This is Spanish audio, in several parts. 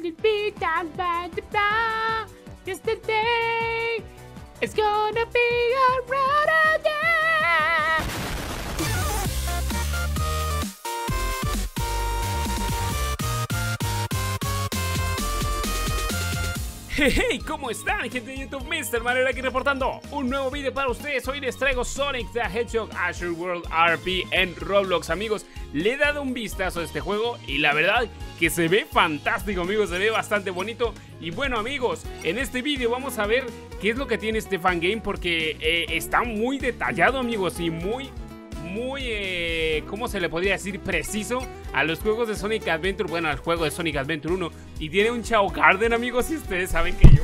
will be down by the bar. Yesterday, it's gonna be a Hey, hey, ¿cómo están, gente de YouTube? Mr. Mario aquí reportando un nuevo video para ustedes. Hoy les traigo Sonic the Hedgehog Azure World RP en Roblox, amigos. Le he dado un vistazo a este juego y la verdad que se ve fantástico, amigos. Se ve bastante bonito. Y bueno, amigos, en este video vamos a ver qué es lo que tiene este fangame porque eh, está muy detallado, amigos, y muy, muy, eh, ¿cómo se le podría decir? Preciso a los juegos de Sonic Adventure, bueno, al juego de Sonic Adventure 1. Y tiene un Chao Garden, amigos, y ustedes saben que yo...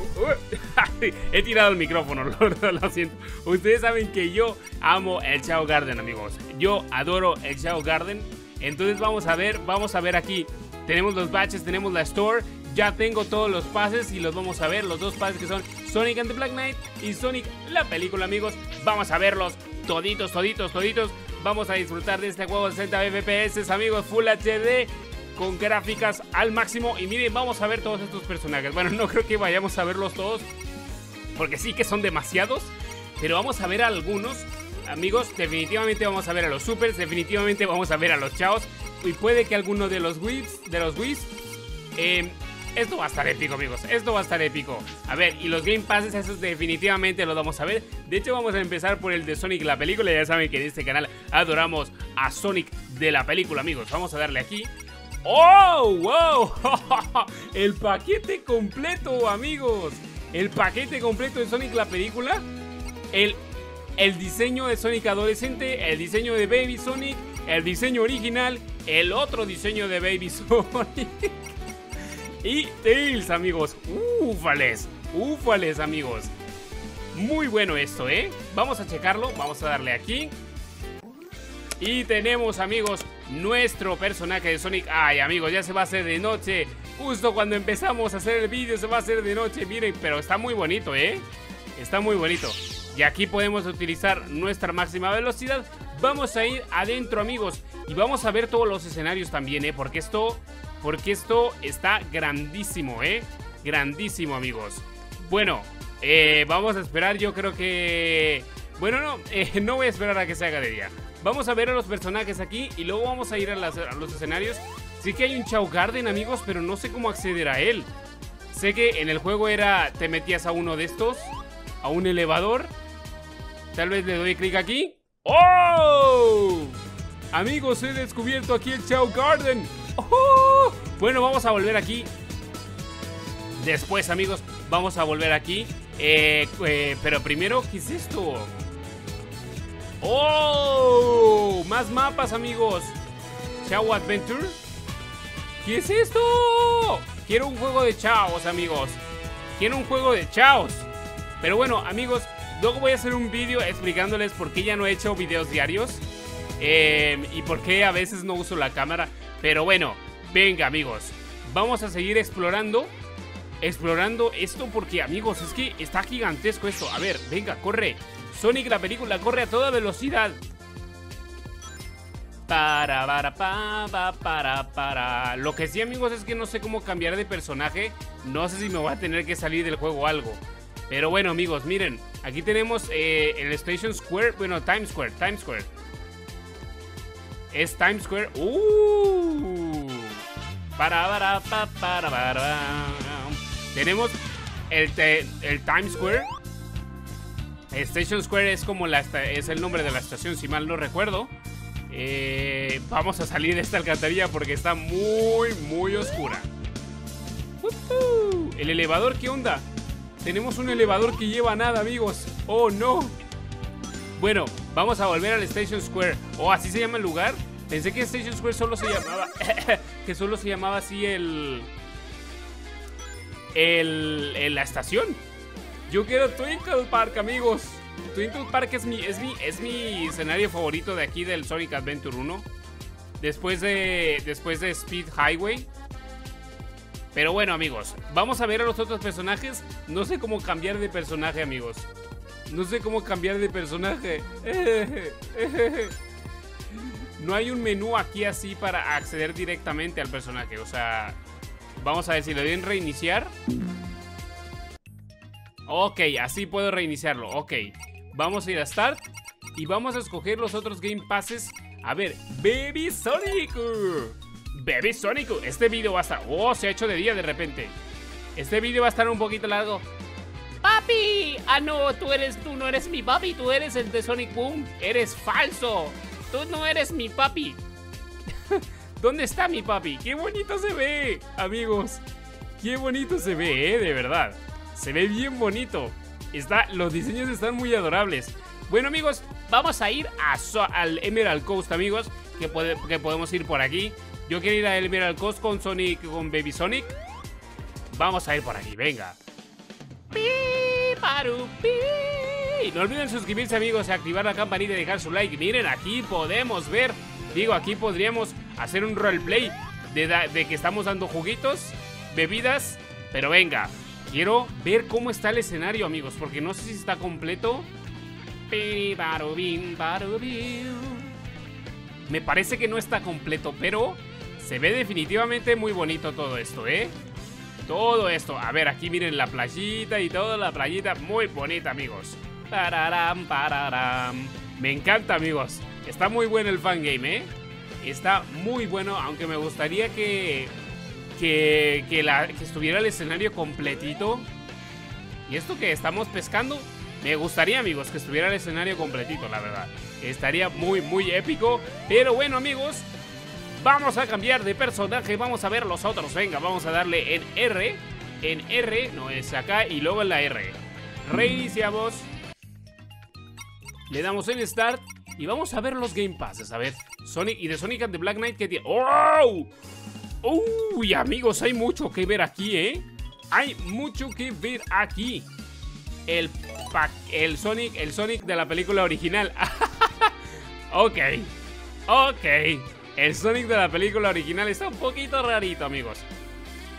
he tirado el micrófono, lo, lo siento. Ustedes saben que yo amo el Chao Garden, amigos. Yo adoro el Chao Garden. Entonces vamos a ver, vamos a ver aquí. Tenemos los batches, tenemos la store. Ya tengo todos los pases y los vamos a ver. Los dos pases que son Sonic and the Black Knight y Sonic la película, amigos. Vamos a verlos toditos, toditos, toditos. Vamos a disfrutar de este juego de 60 FPS, amigos, Full HD con gráficas al máximo. Y miren, vamos a ver todos estos personajes. Bueno, no creo que vayamos a verlos todos, porque sí que son demasiados. Pero vamos a ver a algunos. Amigos, definitivamente vamos a ver a los supers, definitivamente vamos a ver a los chaos. Y puede que alguno de los Wiis, de los Wiis, eh, esto va a estar épico, amigos. Esto va a estar épico. A ver, y los Game Passes, esos definitivamente los vamos a ver. De hecho, vamos a empezar por el de Sonic la película. Ya saben que en este canal adoramos a Sonic de la película, amigos. Vamos a darle aquí. ¡Oh! ¡Wow! El paquete completo, amigos. El paquete completo de Sonic la película. El, el diseño de Sonic adolescente. El diseño de Baby Sonic. El diseño original. El otro diseño de Baby Sonic. Y Tails, amigos. Ufales. Ufales, amigos. Muy bueno esto, ¿eh? Vamos a checarlo. Vamos a darle aquí. Y tenemos, amigos, nuestro personaje de Sonic. Ay, amigos, ya se va a hacer de noche. Justo cuando empezamos a hacer el vídeo se va a hacer de noche. Miren, pero está muy bonito, ¿eh? Está muy bonito. Y aquí podemos utilizar nuestra máxima velocidad. Vamos a ir adentro, amigos. Y vamos a ver todos los escenarios también, ¿eh? Porque esto, porque esto está grandísimo, ¿eh? Grandísimo, amigos. Bueno, eh, vamos a esperar. Yo creo que... Bueno, no, eh, no voy a esperar a que se haga de día. Vamos a ver a los personajes aquí y luego vamos a ir a, los escenarios. Sí que hay un Chao Garden, amigos, pero no sé cómo acceder a él. Sé que en el juego era... Te metías a uno de estos, a un elevador. Tal vez le doy clic aquí. ¡Oh! Amigos, he descubierto aquí el Chao Garden. ¡Oh! Bueno, vamos a volver aquí. Después, amigos, vamos a volver aquí. Eh, eh, pero primero, ¿qué es esto? ¡Oh! Más mapas, amigos. Chao Adventure. ¿Qué es esto? Quiero un juego de chaos, amigos. Quiero un juego de chaos. Pero bueno, amigos, luego voy a hacer un vídeo explicándoles por qué ya no he hecho videos diarios. Eh, y por qué a veces no uso la cámara. Pero bueno, venga, amigos. Vamos a seguir explorando. Explorando esto porque, amigos, es que está gigantesco esto. A ver, venga, corre. Sonic la película corre a toda velocidad. Para, para, para, para, para. Lo que sí, amigos, es que no sé cómo cambiar de personaje. No sé si me voy a tener que salir del juego o algo. Pero bueno, amigos, miren. Aquí tenemos eh, el Station Square. Bueno, Times Square, Times Square. Es Times Square. ¡Uh! Para, para, para, para, para. Tenemos el, el Times Square. Station Square es como la es el nombre de la estación, si mal no recuerdo. Eh, vamos a salir de esta alcantarilla porque está muy, muy oscura. El elevador, ¿qué onda? Tenemos un elevador que lleva nada, amigos. Oh, no. Bueno, vamos a volver al Station Square. Oh, así se llama el lugar. Pensé que Station Square solo se llamaba. que solo se llamaba así el. El. el la estación. Yo quiero Twinkle Park, amigos. Twinkle Park es mi, es mi, es mi escenario favorito de aquí del Sonic Adventure 1. Después de, después de Speed Highway. Pero bueno, amigos, vamos a ver a los otros personajes. No sé cómo cambiar de personaje, amigos. No sé cómo cambiar de personaje. No hay un menú aquí así para acceder directamente al personaje. O sea, Vamos a ver si le doy en reiniciar. Ok, así puedo reiniciarlo. Ok, vamos a ir a Start y vamos a escoger los otros Game Passes. A ver, Baby Sonic. Baby Sonic. Este video va a estar... Oh, se ha hecho de día de repente. Este video va a estar un poquito largo. ¡Papi! Ah, no, tú eres, tú no eres mi papi, tú eres el de Sonic Boom. Eres falso. Tú no eres mi papi. ¿Dónde está mi papi? ¡Qué bonito se ve! Amigos, qué bonito se ve, ¿eh? De verdad. Se ve bien bonito. Está, los diseños están muy adorables. Bueno, amigos, vamos a ir a al Emerald Coast, amigos. Que, que podemos ir por aquí. Yo quiero ir al Emerald Coast con Sonic, con Baby Sonic. Vamos a ir por aquí, venga. No olviden suscribirse, amigos, y activar la campanita y dejar su like. Miren, aquí podemos ver. Digo, aquí podríamos hacer un roleplay de, de que estamos dando juguitos, bebidas. Pero venga, quiero ver cómo está el escenario, amigos, porque no sé si está completo. Me parece que no está completo, pero se ve definitivamente muy bonito todo esto, ¿eh? Todo esto. A ver, aquí miren la playita y toda la playita. Muy bonita, amigos. Pararam, pararam. Me encanta, amigos. Está muy bueno el fangame, ¿eh? Está muy bueno, aunque me gustaría que... Que, que, la, que estuviera el escenario completito. ¿Y esto que estamos pescando? Me gustaría, amigos, que estuviera el escenario completito, la verdad. Estaría muy, muy épico. Pero bueno, amigos, Vamos a cambiar de personaje, vamos a ver los otros. Venga, vamos a darle en R. En R, no es acá, y luego en la R. Reiniciamos. Le damos en Start y vamos a ver los Game Passes. A ver, Sonic y de Sonic and the Black Knight que tiene. ¡Oh! ¡Uy, amigos! Hay mucho que ver aquí, ¿eh? Hay mucho que ver aquí. El, el Sonic, el Sonic de la película original. ok. Ok. El Sonic de la película original está un poquito rarito, amigos.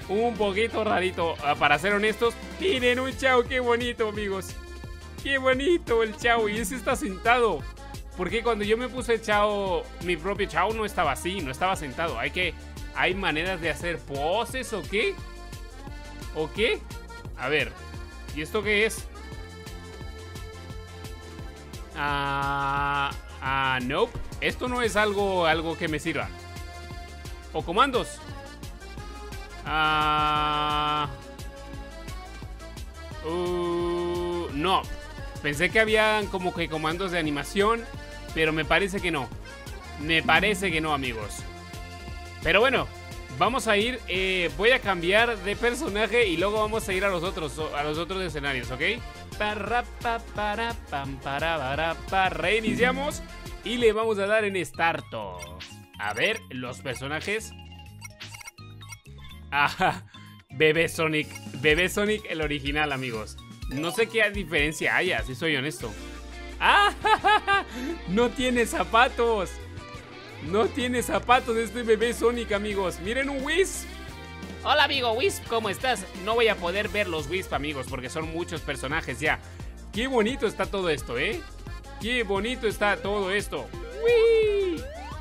Un poquito rarito, ah, para ser honestos. Miren un chao, qué bonito, amigos. Qué bonito el chao. Y ese está sentado. Porque cuando yo me puse el chao, mi propio chao no estaba así, no estaba sentado. Hay que. ¿Hay maneras de hacer poses o qué? ¿O qué? A ver. ¿Y esto qué es? Ah. Ah, nope. Esto no es algo, algo que me sirva. O comandos. Ah. Uh, no. Pensé que había como que comandos de animación, pero me parece que no. Me parece que no, amigos. Pero bueno, vamos a ir. Eh, voy a cambiar de personaje y luego vamos a ir a los otros, a los otros escenarios, ¿ok? Para, para, para, para, Reiniciamos y le vamos a dar en Starto. A ver, los personajes. Ajá, Bebé Sonic. Bebé Sonic el original, amigos. No sé qué diferencia haya, si soy honesto. ¡Ah! No tiene zapatos. No tiene zapatos este bebé Sonic, amigos. Miren un Wisp. Hola amigo Wisp, ¿cómo estás? No voy a poder ver los Wisp amigos porque son muchos personajes ya Qué bonito está todo esto, ¿eh? Qué bonito está todo esto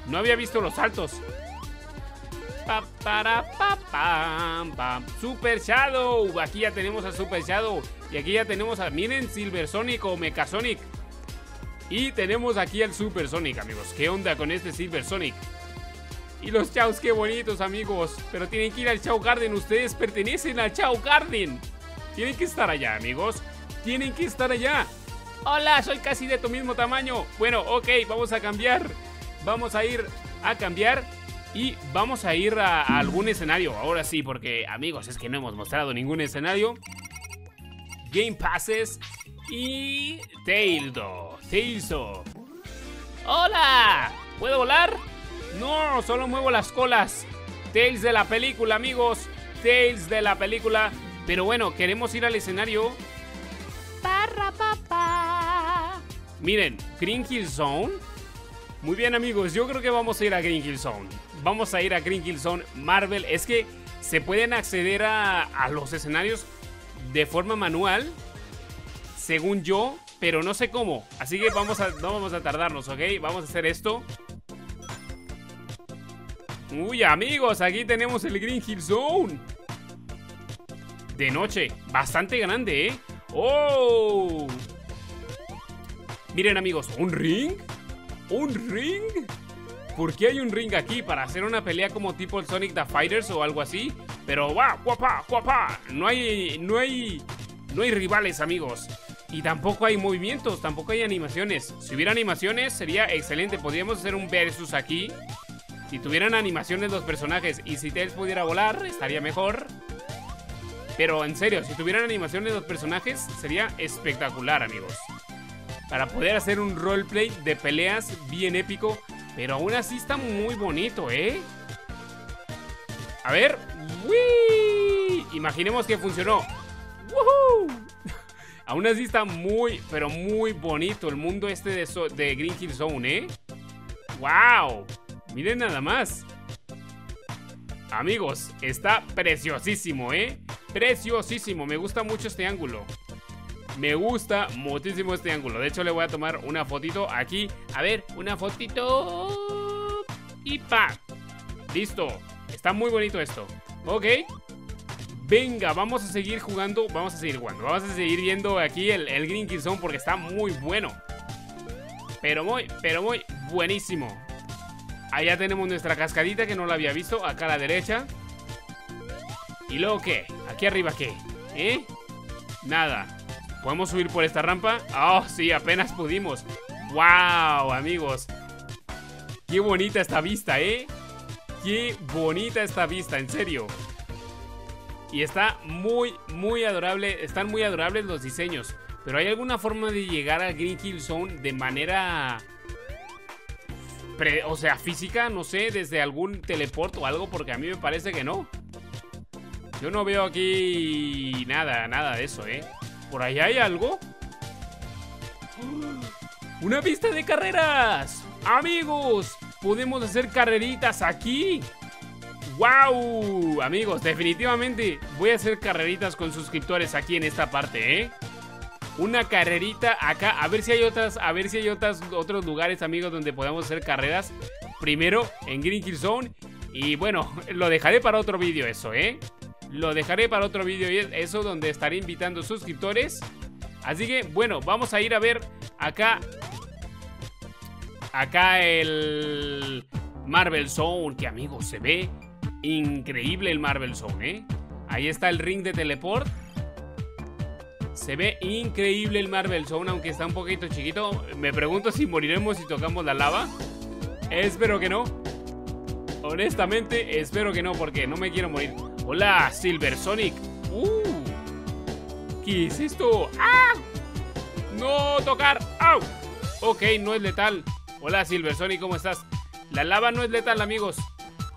No había visto los saltos pa, para, pa, Super Shadow Aquí ya tenemos a Super Shadow Y aquí ya tenemos a, miren, Silver Sonic o Mecha Sonic Y tenemos aquí al Super Sonic, amigos ¿Qué onda con este Silver Sonic? Y los chaos, qué bonitos, amigos. Pero tienen que ir al Chao Garden. Ustedes pertenecen al Chao Garden. Tienen que estar allá, amigos. Tienen que estar allá. Hola, soy casi de tu mismo tamaño. Bueno, ok, vamos a cambiar. Vamos a ir a cambiar. Y vamos a ir a, algún escenario. Ahora sí, porque, amigos, es que no hemos mostrado ningún escenario. Game Passes y Taildo. Tailso. ¡Hola! ¿Puedo volar? No, solo muevo las colas. Tails de la película, amigos. Tails de la película. Pero bueno, queremos ir al escenario. Parra, papá. Miren, Green Hill Zone. Muy bien, amigos. Yo creo que vamos a ir a Green Hill Zone. Vamos a ir a Green Hill Zone Marvel. Es que se pueden acceder a, a los escenarios de forma manual. Según yo, pero no sé cómo. Así que vamos a, no vamos a tardarnos, ¿ok? Vamos a hacer esto. Uy, amigos, aquí tenemos el Green Hill Zone. de noche. Bastante grande, ¿eh? ¡Oh! Miren amigos, ¿un ring? ¿Un ring? ¿Por qué hay un ring aquí? ¿Para hacer una pelea como tipo el Sonic the Fighters o algo así? Pero va, guapa, guapa. No hay, no hay, no hay rivales, amigos. Y tampoco hay movimientos, tampoco hay animaciones. Si hubiera animaciones sería excelente. Podríamos hacer un versus aquí. Si tuvieran animaciones los personajes y si Tails pudiera volar, estaría mejor. Pero en serio, si tuvieran animaciones los personajes, sería espectacular, amigos. Para poder hacer un roleplay de peleas bien épico. Pero aún así está muy bonito, ¿eh? A ver. ¡Wii! Imaginemos que funcionó. ¡Woohoo! aún así está muy, pero muy bonito el mundo este de, de Green Hill Zone, ¿eh? ¡Wow! Miren nada más. Amigos, está preciosísimo, ¿eh? Preciosísimo. Me gusta mucho este ángulo. Me gusta muchísimo este ángulo. De hecho, le voy a tomar una fotito aquí. A ver, una fotito. Y pa. Listo. Está muy bonito esto. Ok. Venga, vamos a seguir jugando. Vamos a seguir jugando. Vamos a seguir viendo aquí el, Green Kill Zone porque está muy bueno. Pero muy, pero muy buenísimo. Allá tenemos nuestra cascadita que no la había visto. Acá a la derecha. ¿Y luego qué? ¿Aquí arriba qué? ¿Eh? Nada. ¿Podemos subir por esta rampa? ¡Oh, sí! Apenas pudimos. ¡Wow, amigos! ¡Qué bonita esta vista, eh! ¡Qué bonita esta vista, en serio! Y está muy, muy adorable. Están muy adorables los diseños. Pero ¿hay alguna forma de llegar al Green Hill Zone de manera o sea, física, no sé, desde algún teleport o algo, porque a mí me parece que no. Yo no veo aquí nada, nada de eso, ¿eh? ¿Por allá hay algo? ¡Una pista de carreras! ¡Amigos! ¿Podemos hacer carreritas aquí? ¡Wow! Amigos, definitivamente voy a hacer carreritas con suscriptores aquí en esta parte, ¿eh? una carrerita acá. A ver si hay otras, a ver si hay otras, otros lugares, amigos, donde podamos hacer carreras. Primero en Green Hill Zone. Y bueno, lo dejaré para otro vídeo eso, ¿eh? Lo dejaré para otro vídeo y eso donde estaré invitando suscriptores. Así que, bueno, vamos a ir a ver acá. Acá el Marvel Zone, que amigos, se ve increíble el Marvel Zone, ¿eh? Ahí está el ring de teleport. Se ve increíble el Marvel Zone, aunque está un poquito chiquito. Me pregunto si moriremos si tocamos la lava. Espero que no. Honestamente, espero que no, porque no me quiero morir. Hola, Silver Sonic. Uh, ¿Qué es esto? ¡Ah! ¡No tocar! ¡Au! Ok, no es letal. Hola, Silver Sonic, ¿cómo estás? La lava no es letal, amigos.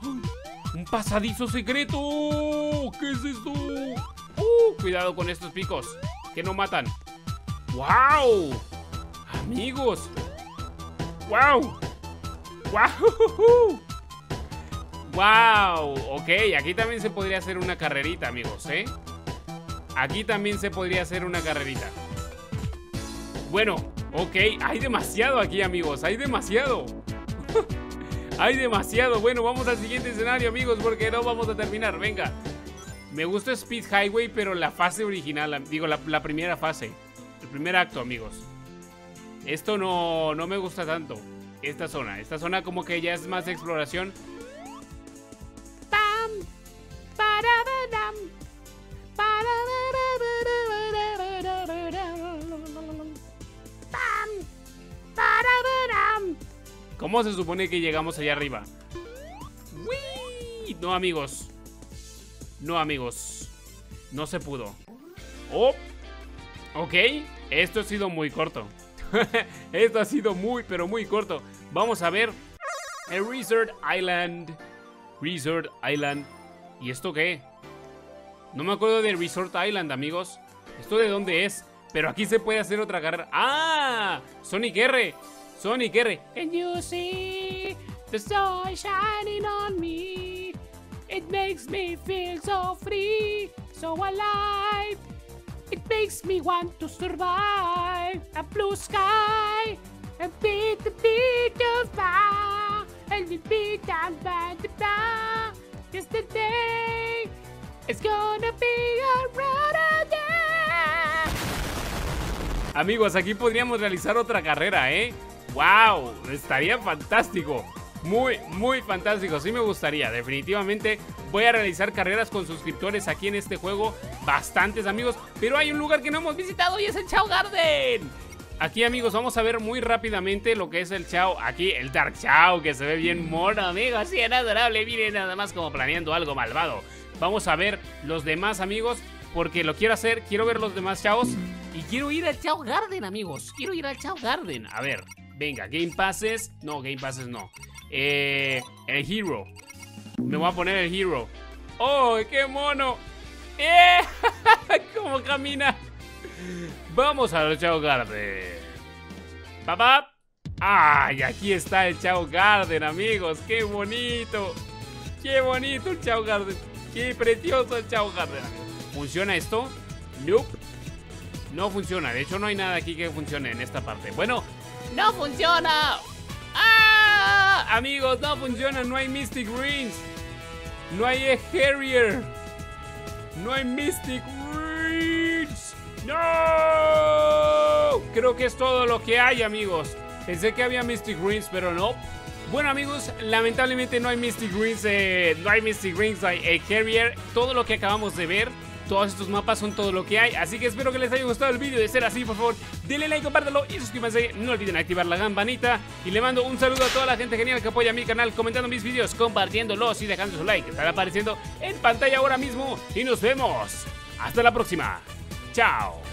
¡Un pasadizo secreto! ¿Qué es esto? Uh, cuidado con estos picos que no matan. ¡Wow! Amigos. ¡Wow! ¡Wow! ¡Wow! Ok, aquí también se podría hacer una carrerita, amigos, ¿eh? Aquí también se podría hacer una carrerita. Bueno, ok, hay demasiado aquí, amigos, hay demasiado. hay demasiado. Bueno, vamos al siguiente escenario, amigos, porque no vamos a terminar. Venga. Me gusta Speed Highway, pero la fase original, digo, la, primera fase. El primer acto, amigos. Esto no, no me gusta tanto. Esta zona. Esta zona como que ya es más exploración. ¿Cómo se supone que llegamos allá arriba? ¡Wii! No, amigos. No, amigos. No se pudo. Oh. Ok. Esto ha sido muy corto. Esto ha sido muy, pero muy corto. Vamos a ver. El Resort Island. Resort Island. ¿Y esto qué? No me acuerdo de Resort Island, amigos. ¿Esto de dónde es? Pero aquí se puede hacer otra carrera. ¡Ah! Sonic R. Sonic R. Can you see the sun shining on me? It makes me feel so free, so alive. It makes me want to survive. A blue sky, a bit, a bit of fire, and the beat down by the. Yesterday, It's gonna be a. Amigos, aquí podríamos realizar otra carrera, ¿eh? ¡Wow! Estaría fantástico. Muy, muy fantástico. Sí me gustaría. Definitivamente voy a realizar carreras con suscriptores aquí en este juego. Bastantes, amigos. Pero hay un lugar que no hemos visitado y es el Chao Garden. Aquí, amigos, vamos a ver muy rápidamente lo que es el Chao. Aquí, el Dark Chao, que se ve bien mono, amigos. Sí, adorable. Miren nada más como planeando algo malvado. Vamos a ver los demás, amigos. Porque lo quiero hacer. Quiero ver los demás Chaos. Y quiero ir al Chao Garden, amigos. Quiero ir al Chao Garden. A ver, venga, Game Passes. No, Game Passes no. Eh, el Hero. Me voy a poner el Hero. ¡Oh, qué mono! ¡Eh! ¿Cómo camina? Vamos al Chao Garden. Papá. ¡Ay! Aquí está el Chao Garden, amigos. ¡Qué bonito! ¡Qué bonito el Chao Garden! ¡Qué precioso Chao Garden! ¿Funciona esto? Nope. No funciona. De hecho, no hay nada aquí que funcione en esta parte. Bueno, ¡No funciona! ¡Ah! Amigos, no funciona. No hay Mystic Greens. No hay Harrier. No hay Mystic Greens. ¡No! Creo que es todo lo que hay, amigos. Pensé que había Mystic Greens, pero no. Bueno amigos, lamentablemente no hay Mystic Greens, eh, no hay Mystic Greens, hay Egg Harrier. Todo lo que acabamos de ver todos estos mapas son todo lo que hay. Así que espero que les haya gustado el vídeo. De ser así, por favor, denle like, compártelo y suscríbanse. No olviden activar la campanita. Y le mando un saludo a toda la gente genial que apoya mi canal, comentando mis vídeos, compartiéndolos y dejando su like. Estará apareciendo en pantalla ahora mismo. Y nos vemos. Hasta la próxima. Chao.